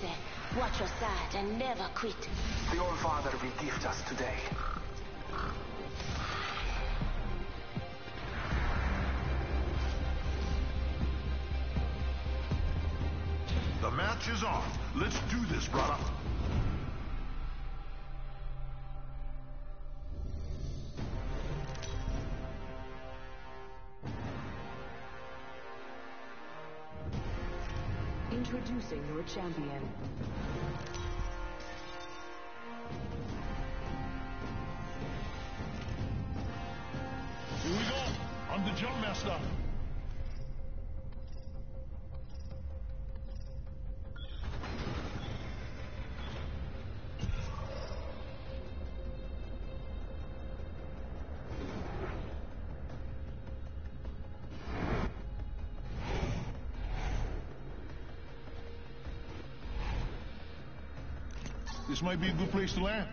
say, watch your side and never quit. The All-Father will gift us today. The match is on. Let's do this, brother. Introducing your champion. This might be a good place to land.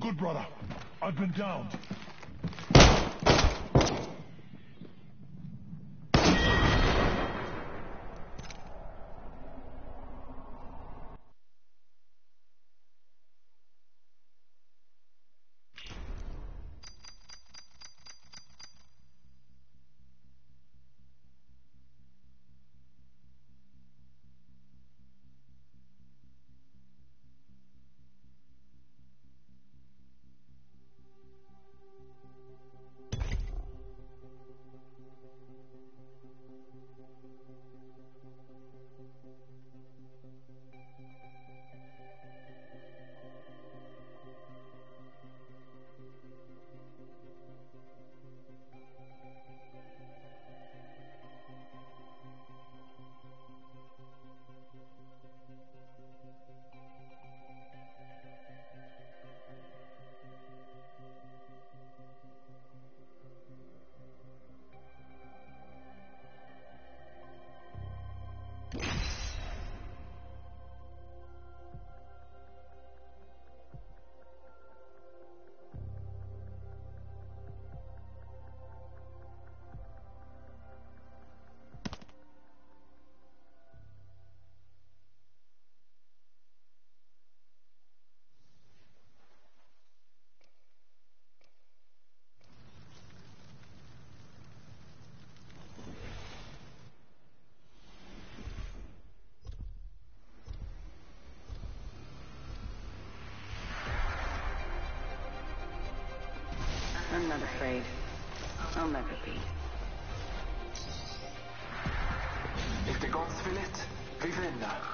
Good, brother. I've been downed. I'm not afraid. I'll never be. If the gods will it, vi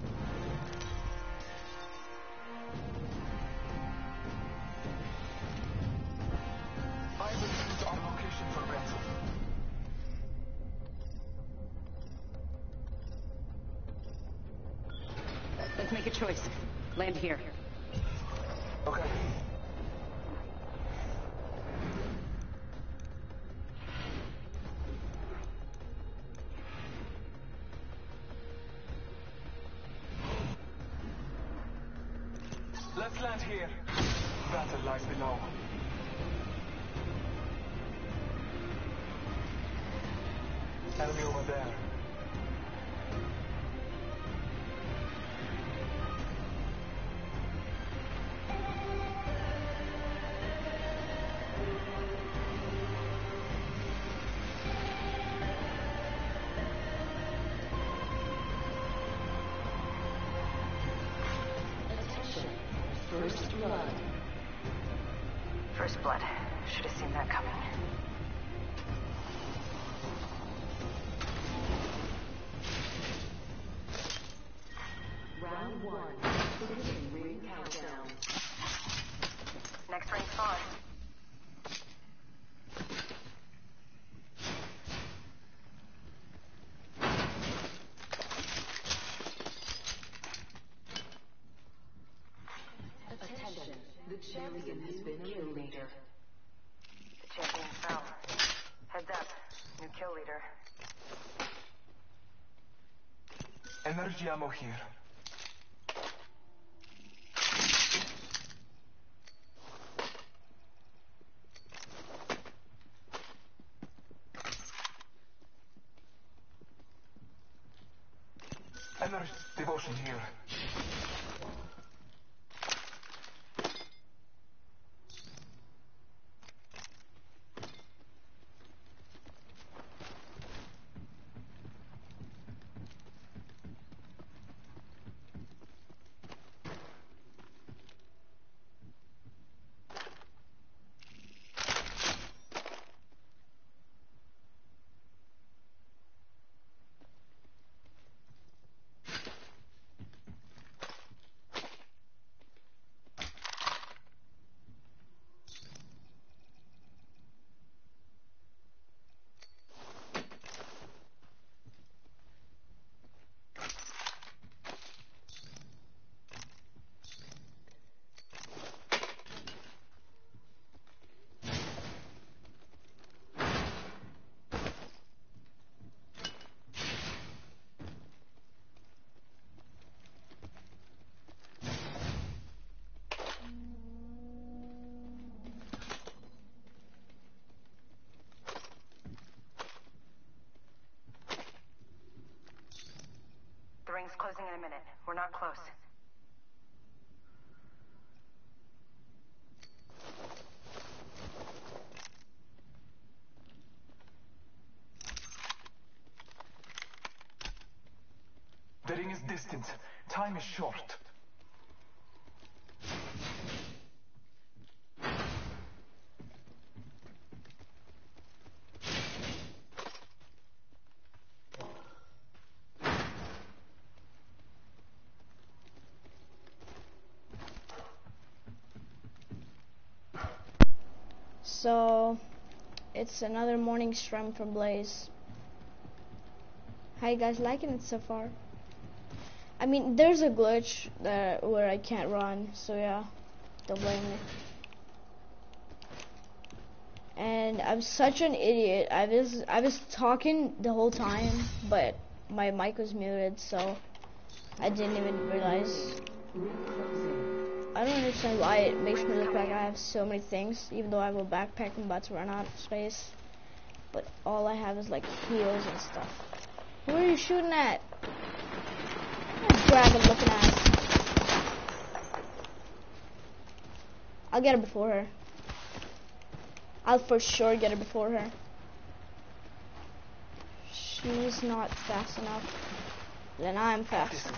First blood. Should have seen that coming. Ammo here. Energy devotion here. Ring's closing in a minute. We're not close. The ring is distant. Time is short. So, it's another morning stream from Blaze. How you guys liking it so far? I mean, there's a glitch that where I can't run, so yeah, don't blame me. And I'm such an idiot. I was I was talking the whole time, but my mic was muted, so I didn't even realize. I don't understand why it makes me look like I have so many things, even though I have a backpack and about to run out of space. But all I have is like heels and stuff. Who are you shooting at? That dragon looking ass. I'll get her before her. I'll for sure get her before her. She's not fast enough. Then I'm fast.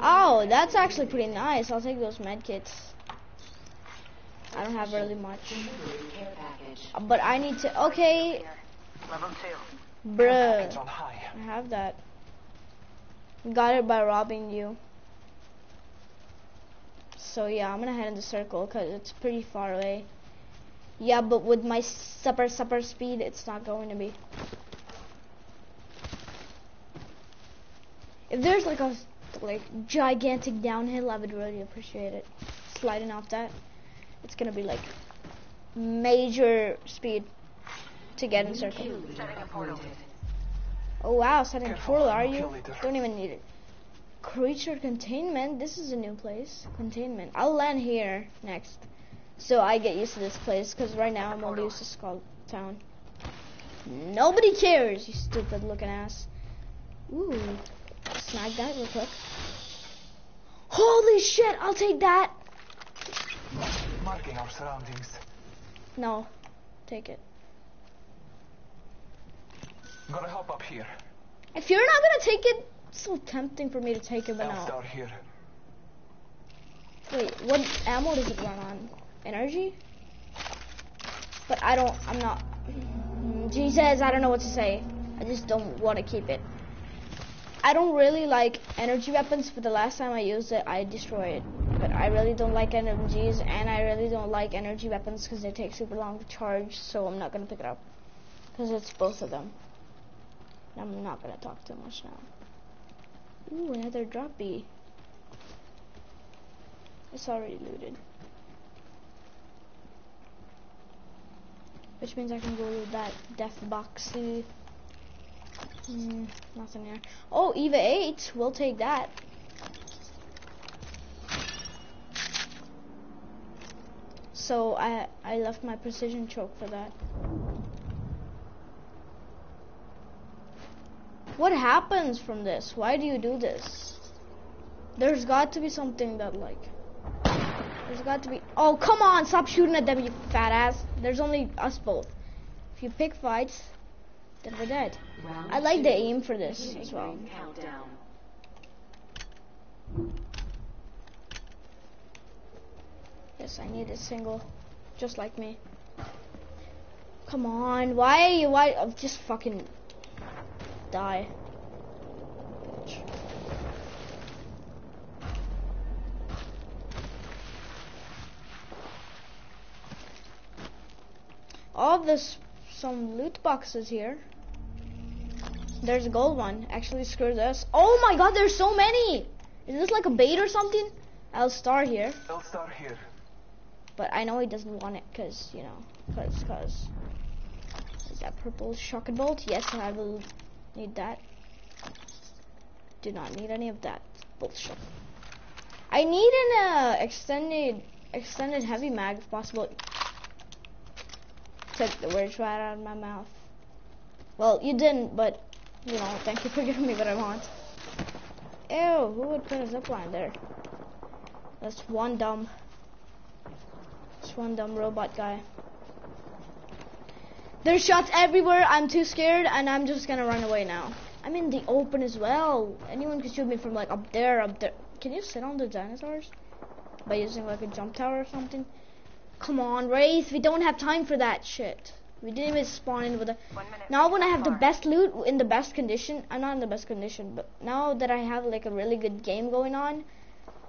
Oh, that's actually pretty nice. I'll take those med kits. I don't have really much. But I need to. Okay, Level two. bruh. I have that. Got it by robbing you. So yeah, I'm gonna head in the circle because it's pretty far away. Yeah, but with my super super speed, it's not going to be. If there's like a like gigantic downhill, I would really appreciate it. Sliding off that, it's gonna be like major speed to get in circle. Kill leader appointed. Oh wow, setting a portal, are you? Don't even need it. Creature containment. This is a new place. Containment. I'll land here next, so I get used to this place. Cause right now I'm only used to Skull Town. Nobody cares, you stupid looking ass. Ooh, snag that real quick. Holy shit, I'll take that. Marking our surroundings. No, take it. Gonna hop up here. If you're not gonna take it, it's so tempting for me to take it, but. L-STAR here. Wait, what ammo does it run on? Energy? But I don't, I'm not. Mm, Jesus, I don't know what to say. I just don't want to keep it. I don't really like energy weapons, but the last time I used it, I destroyed it. But I really don't like LMGs, and I really don't like energy weapons because they take super long to charge, so I'm not going to pick it up. Because it's both of them. I'm not going to talk too much now. Ooh, another droppy. It's already looted. Which means I can go to that death boxy. Hmm, nothing there. Oh, Eva 8. We'll take that. So I I left my precision choke for that. What happens from this? Why do you do this? There's got to be something that like there's got to be Oh come on, stop shooting at them you fat ass. There's only us both. If you pick fights, then we're dead. Round I like the aim for this as well. Countdown. Yes, I need a single, just like me. Come on, why? are you- Why? Oh, just fucking die. Bitch. All this, some loot boxes here. There's a gold one. Actually, screw this. Oh my god, there's so many! Is this like a bait or something? I'll start here. L-STAR here. But I know he doesn't want it because, you know, because, because. Is that purple shotgun bolt? Yes, I will need that. Do not need any of that bullshit. I need an uh, extended, extended heavy mag if possible. Took the words right out of my mouth. Well, you didn't, but, you know, thank you for giving me what I want. Ew, who would put a zipline there? That's one dumb this one dumb robot guy. There's shots everywhere. I'm too scared, and I'm just gonna run away now. I'm in the open as well. Anyone can shoot me from like up there, up there. Can you sit on the dinosaurs by using like a jump tower or something? Come on, Wraith. We don't have time for that shit. We didn't even spawn in with a. Now when I have the best loot in the best condition, I'm not in the best condition, but now that I have like a really good game going on,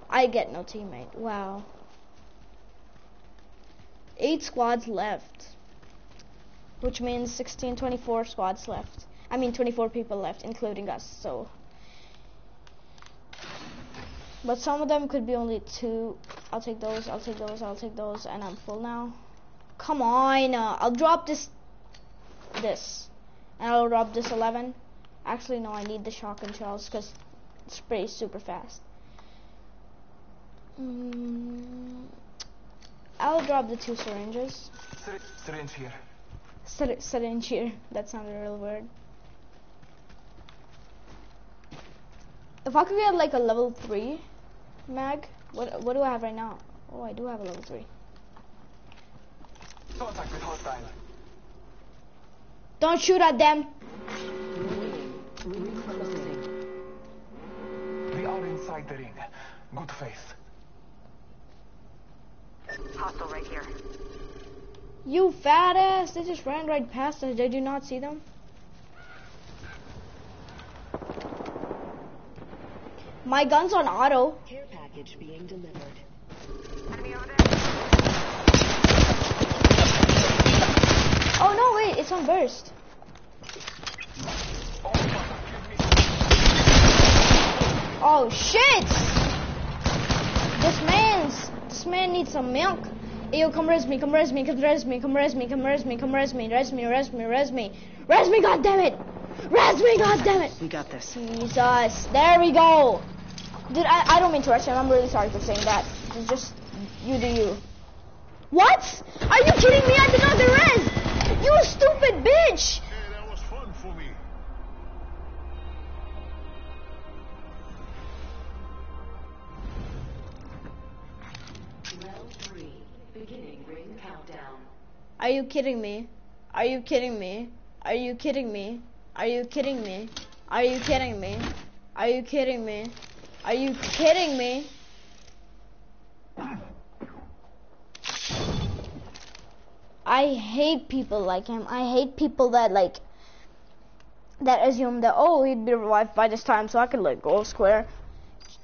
I get no teammate. Wow. Eight squads left, which means 16, 24 squads left. I mean 24 people left, including us. So, but some of them could be only two. I'll take those. I'll take those. I'll take those, and I'm full now. Come on, uh, I'll drop this, this, and I'll drop this 11. Actually, no, I need the shotgun shells because it sprays super fast. Mm, I'll drop the two syringes. Syri- syringe here. Syr- syringe here. That sounded a real weird. If I could get like a level three mag, what what do I have right now? Oh, I do have a level three. Contact with hostile. Don't shoot at them. We are inside the ring. Good faith. Hostile right here. You fat ass! They just ran right past us. Did you not see them? My gun's on auto. Care package being delivered. Enemy over there. Oh no, wait, it's on burst. Oh, mother, give me shit! This man's this man needs some milk. Yo, come res me, come res me, come res me, come res me, come res me, come res me, res me, res me, res me, res me, god damn it! Res me, god damn it! We got this. Jesus, there we go. Dude, I, I don't mean to rush him. I'm really sorry for saying that. It's just you do you. What? Are you kidding me? I did not get res. You stupid bitch! Hey, that was fun for me. Round three, beginning ring countdown. Are you kidding me? Are you kidding me? Are you kidding me? Are you kidding me? Are you kidding me? Are you kidding me? Are you kidding me? I hate people like him. I hate people that like that assume that oh he'd be revived by this time so I can let go square.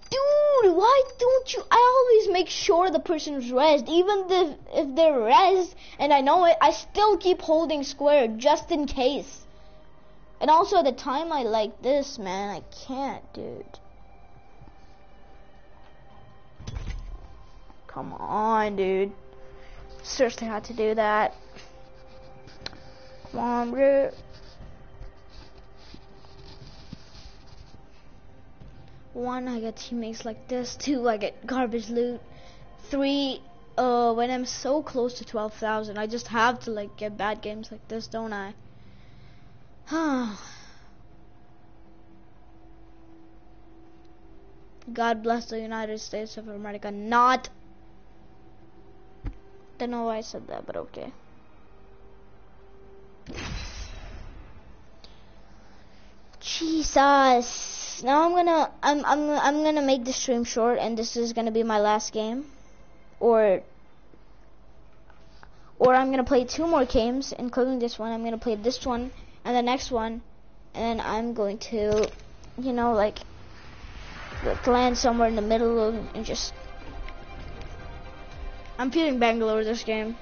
Dude, why don't you? I always make sure the person's rezzed, even the, if they're rezzed and I know it. I still keep holding square just in case. And also the time I like this, man, I can't, dude. Come on, dude. Seriously had to do that. Come on, bro. One, I get teammates like this. Two, I get garbage loot. Three, uh, when I'm so close to 12,000, I just have to like get bad games like this, don't I? Huh. God bless the United States of America. Not. Don't know why I said that, but okay. Jesus. Now I'm gonna I'm I'm I'm gonna make the stream short and this is gonna be my last game. Or or I'm gonna play two more games, including this one. I'm gonna play this one and the next one and then I'm going to you know like land somewhere in the middle and just I'm feeling Bangalore this game.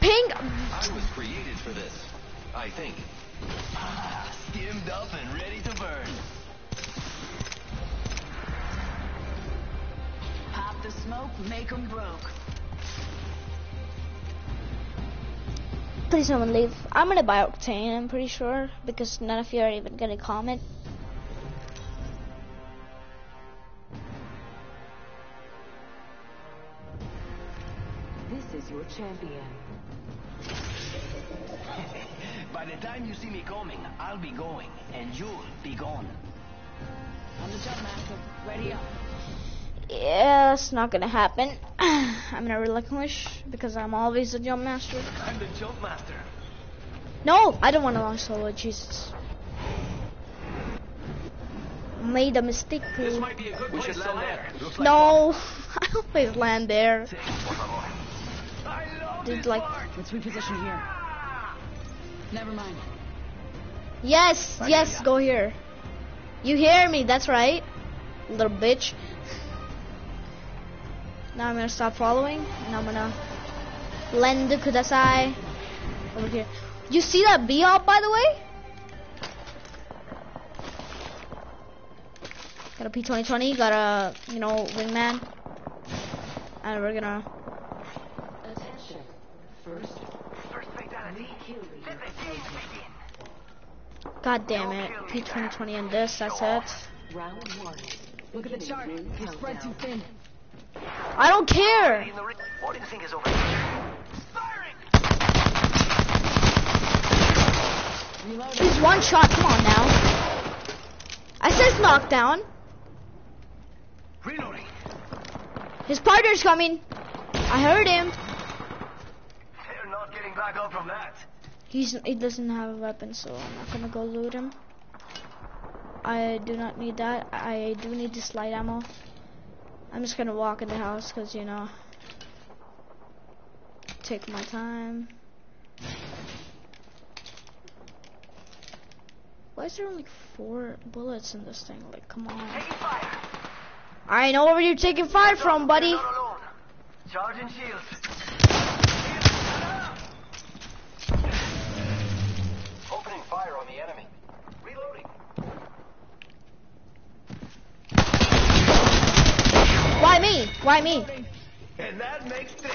Ping I was created for this. I think. Skimmed up and ready to burn. Pop the smoke, make 'em broke. Please someone leave. I'm gonna buy Octane, I'm pretty sure, because none of you are even gonna comment. This is your champion. By the time you see me coming, I'll be going, and you'll be gone. I'm the jump master. Ready up. Yeah, it's not gonna happen. I'm gonna relinquish because I'm always the jump master. I'm the jump master. No, I don't want to launch solo. Jesus. Made a mistake. This might be a good place to land. Looks like No, I always land there. Por favor. I love Dude, this like- Let's reposition here. Never mind. Yes, yes, go here. You hear me? That's right, little bitch. Now I'm gonna stop following, and I'm gonna lend kudasai over here. You see that bee op, by the way? Got a P2020, got a, you know, wingman. And we're gonna, Attention. First, First fatality. Let the game begin. god damn it, P2020 and this, that's it. Round one. Look at the chart. You spread too thin. I don't care! In the ring. What do you think is over there? Firing! He's one shot, come on now. I says knockdown. Reloading. His partner's coming. I heard him. They're not getting back up from that. He's he doesn't have a weapon, so I'm not gonna go loot him. I do not need that. I do need this light ammo. I'm just gonna walk in the house because you know, take my time. Why is there only four bullets in this thing? Like, come on. Taking fire. I know where you're taking fire from, buddy. You're not alone. Charging shields. Opening fire on the enemy. Reloading. Why me? Why me? And that makes six.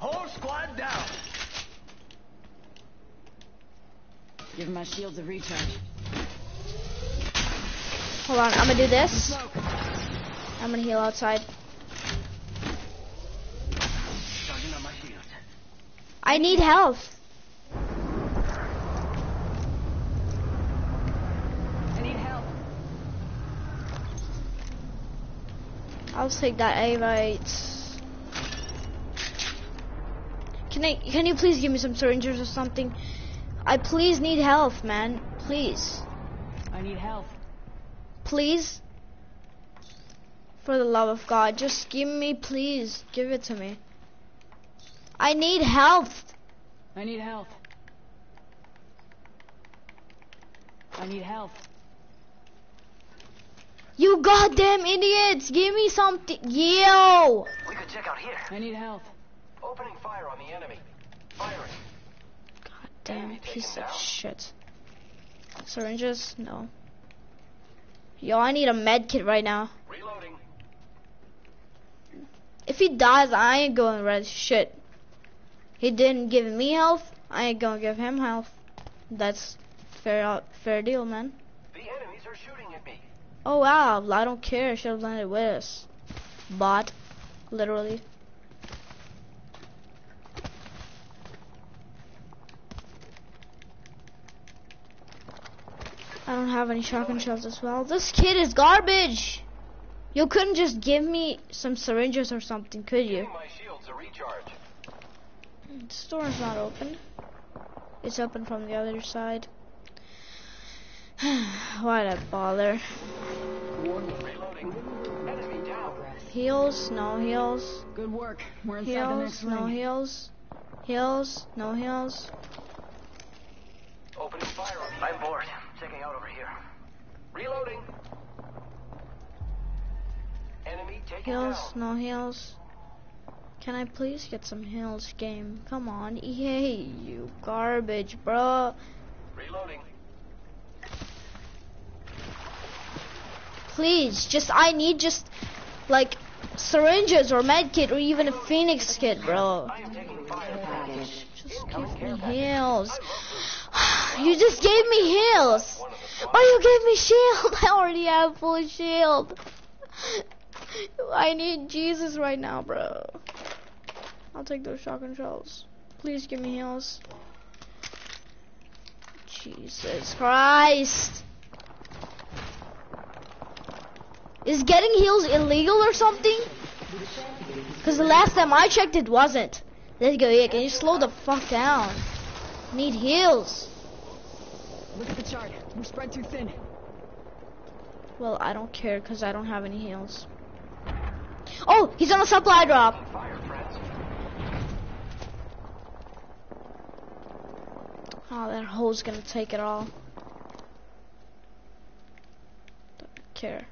Whole squad down. Give my shields a recharge. Hold on, I'm gonna do this. I'm gonna heal outside. Charging on my shield. I need health. I need help. I'll take that A right. Can I? Can you please give me some syringes or something? I please need health, man. Please, I need health. please. For the love of God, just give me, please, give it to me. I need health. I need health. I need health. You goddamn idiots! Give me something. Yo! We could check out here. I need health. Opening fire on the enemy. Firing. Goddamn piece of shit. Syringes? No. Yo, I need a med kit right now. Reloading. If he dies, I ain't going red shit. He didn't give me health. I ain't gonna give him health. That's fair, uh, fair deal, man. The enemies are shooting at me. Oh wow, I don't care. Should have landed with us. Bot, literally. I don't have any shotgun shells as well. This kid is garbage. You couldn't just give me some syringes or something, could you? Giving my shields a recharge. The store is not open. It's open from the other side. Why'd I bother? Reloading. Heals, no heals. Good work. We're inside the next no ring. heals. Heals, no heals. Opening fire on the I'm bored. Checking out over here. Reloading. Enemy taken Heals, down. no heals. Can I please get some heals, game? Come on, EA, you garbage, bro. Reloading. Please, just I need just like syringes or med kit or even a phoenix kit, bro. Just give me heals. You just gave me heals. But you gave me shield. I already have full shield. I need Jesus right now, bro. I'll take those shotgun shells. Please give me heals. Jesus Christ. Is getting heals illegal or something? Because the last time I checked, it wasn't. Let's go, yeah. Can you slow the fuck down? Need heals. Look at the chart. We're spread too thin. Well, I don't care because I don't have any heals. Oh, he's on a supply drop. Oh, that hole's gonna take it all. Don't care.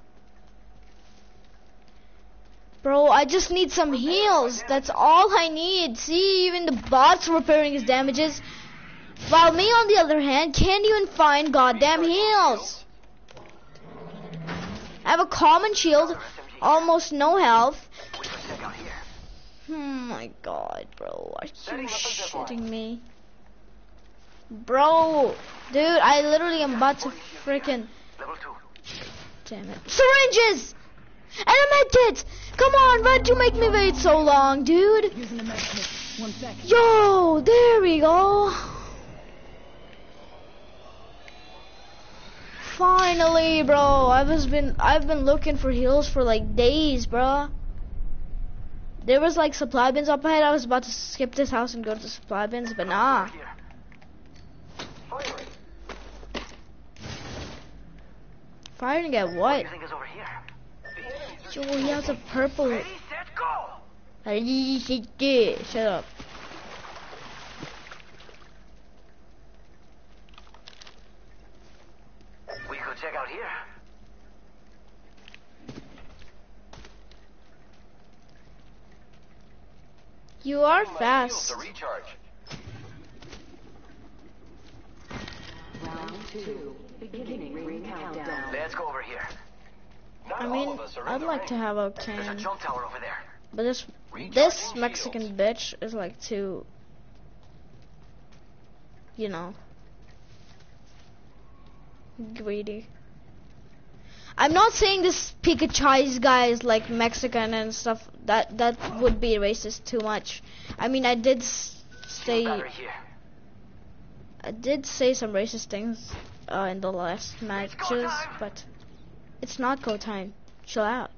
Bro, I just need some heals. That's all I need. See, even the bot's repairing his damages. While me, on the other hand, can't even find goddamn heals. I have a common shield, almost no health. We could check out here. Oh my god, bro. Are you Setting up a zip line. shitting me? Bro, dude, I literally am about to freaking. Damn it. Syringes! And a med kit! Come on, why'd you make me wait so long, dude? Yo, there we go. Finally, bro. I was been I've been looking for heals for like days, bro. There was like supply bins up ahead. I was about to skip this house and go to the supply bins, but nah. Firing. At What shooting he has a purple. Ready, set, go. Shut up. We could check out here. You are fast. to recharge. Round two. Beginning ring countdown. Let's go over here. I mean, of us are in I'd like to have a There's a can, tower over there. but this this. Mexican bitch is like too, you know, greedy. I'm not saying this Pikachu's guy is like Mexican and stuff. That that would be racist too much. I mean, I did say I did say some racist things uh, in the last matches, but it's not go time. Chill out.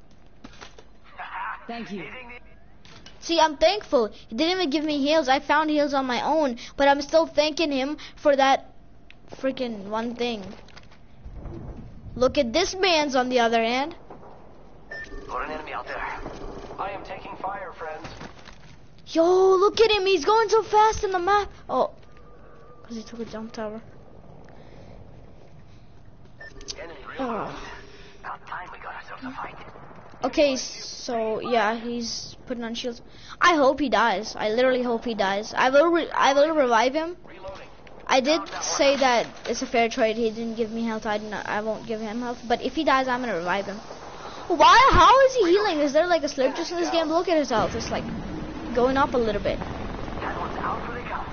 Thank you. See, I'm thankful. He didn't even give me heals. I found heals on my own, but I'm still thanking him for that freaking one thing. Look at this man's on the other hand. Got an enemy out there. I am taking fire, friends. Yo, look at him. He's going so fast in the map. Oh, because he took a jump tower. Enemy Oh. About time we got ourselves a fight. Okay, so yeah, he's putting on shields. I hope he dies. I literally hope he dies. I will. I will revive him. I did say that it's a fair trade. He didn't give me health. I didn't. I won't give him health. But if he dies, I'm gonna revive him. Why? How is he healing? Is there like a slurp juice in this game? Look at his health. It's like going up a little bit. That one's out for the count.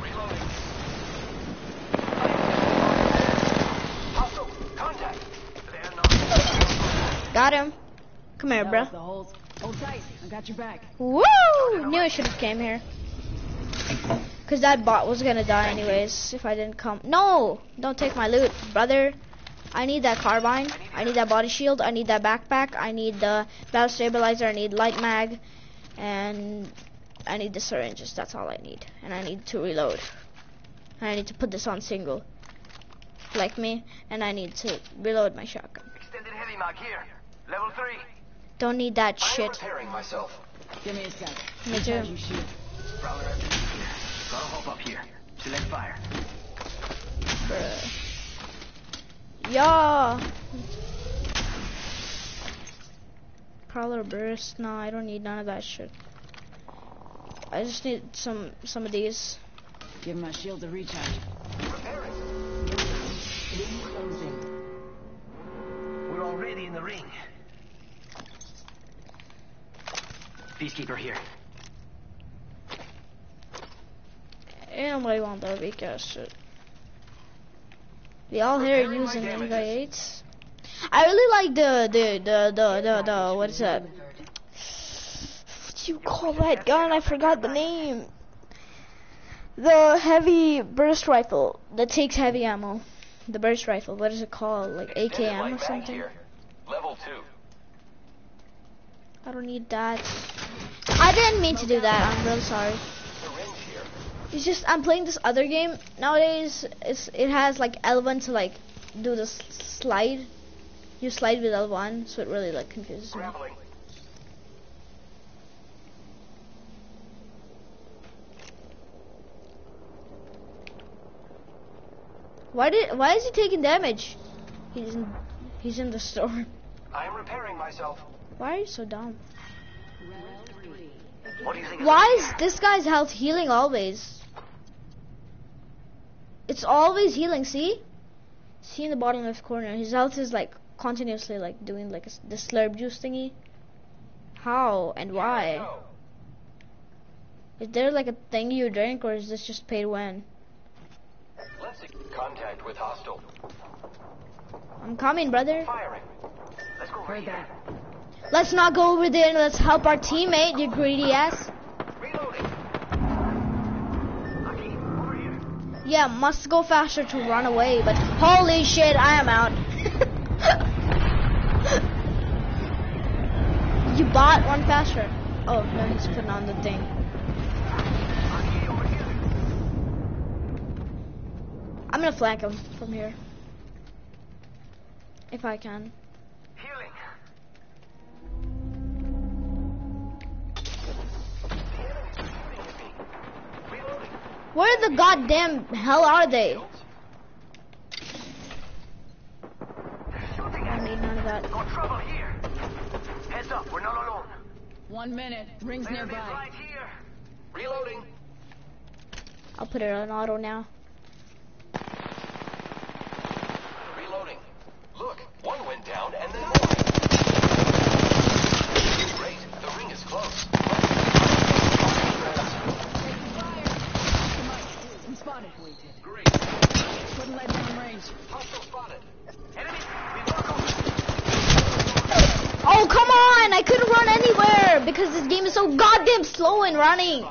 Reloading. Hostile. Contact. They're not. Got him. Come here, That bro. was the holes. Hold tight. I got your back. Woo! Knew I should have came here. Cause that bot was gonna die anyways if I didn't come. No! Don't take my loot, brother. I need that carbine. I need that body shield. I need that backpack. I need the barrel stabilizer. I need light mag, and I need the syringes. That's all I need. And I need to reload. And I need to put this on single, like me. And I need to reload my shotgun. Extended heavy mag here. Level three. Don't need that I am shit. repairing myself. Give me a sec. Me too. your shield. Prowler has been here. Gotta hop up here. Select fire. Bruh. Yeah. Prowler burst. No, I don't need none of that shit. I just need some some of these. Give my shield a recharge. Repairing. We're already in the ring. Peacekeeper here. Ain't nobody want that weak ass shit. We all here using damages. MV8s. I really like the the the the the, the what is that? What do you call that gun? I forgot the name. The heavy burst rifle that takes heavy ammo. The burst rifle. What is it called? Like AKM or something? Level two. I don't need that. I didn't mean to do that. I'm really sorry. It's just I'm playing this other game nowadays. It's it has like L1 to like do the slide. You slide with L1, so it really like confuses me. Why did why is he taking damage? He's in he's in the store. I am repairing myself. Why are you so dumb? What do you think? Why up is this guy's health healing always? It's always healing. See? See in the bottom left corner. His health is like continuously like doing like a s the slurp juice thingy. How and why? Is there like a thing you drink or is this just paid when? Let's see. Contact with hostile. I'm coming, brother. Firing. Let's go over Heard here. Let's not go over there and let's help our teammate, you greedy ass. Yeah, must go faster to run away, but holy shit, I am out. you bought one faster. Oh, no, he's putting on the thing. I'm gonna flank him from here. If I can. Where the goddamn hell are they? I at don't me. need none of that. Got trouble here. Heads up, we're not alone. One minute. Rings nearby. right here. Reloading. I'll put it on auto now. Reloading. Look, one went down and then more. Great, the ring is close. I'm spotted. Great. Couldn't let down range. Hostile spotted. Enemy, we lock on. Oh, come on! I couldn't run anywhere because this game is so goddamn slow in running.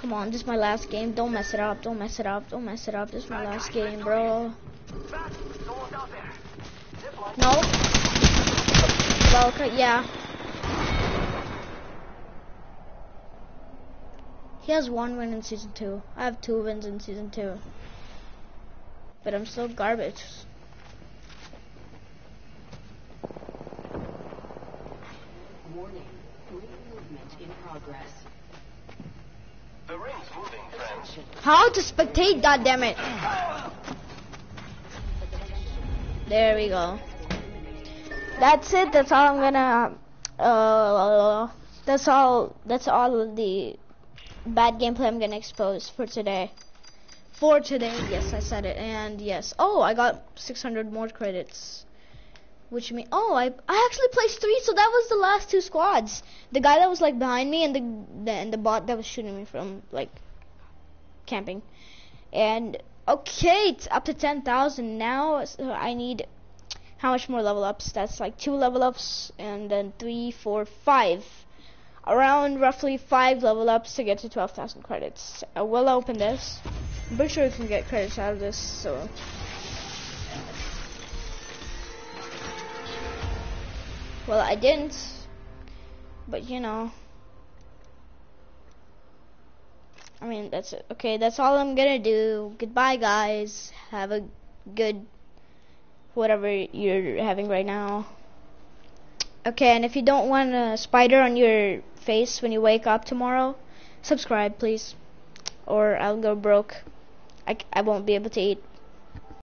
Come on, this is my last game. Don't mess it up. Don't mess it up. Don't mess it up. This is my last game, bro. No. Well, okay, yeah. He has one win in season two. I have two wins in season two. But I'm still garbage. Warning. Ring movement in progress. The ring's moving, friends. How to spectate, goddammit! There we go. That's it. That's all I'm gonna. Uh, that's all. That's all the bad gameplay I'm gonna expose for today. For today, yes, I said it. And yes, oh, I got 600 more credits. Which mean, oh, I I actually placed three, so that was the last two squads. The guy that was like behind me, and the, the and the bot that was shooting me from like camping. And okay, it's up to 10,000 now. So I need how much more level ups? That's like two level ups and then three, four, five. Around roughly five level ups to get to 12,000 credits. Uh, I will open this. I'm pretty sure we can get credits out of this, so. Well, I didn't. But you know. I mean, that's it. Okay, that's all I'm gonna do. Goodbye, guys. Have a good whatever you're having right now. Okay, and if you don't want a spider on your face when you wake up tomorrow, subscribe, please. Or I'll go broke. I, I won't be able to eat.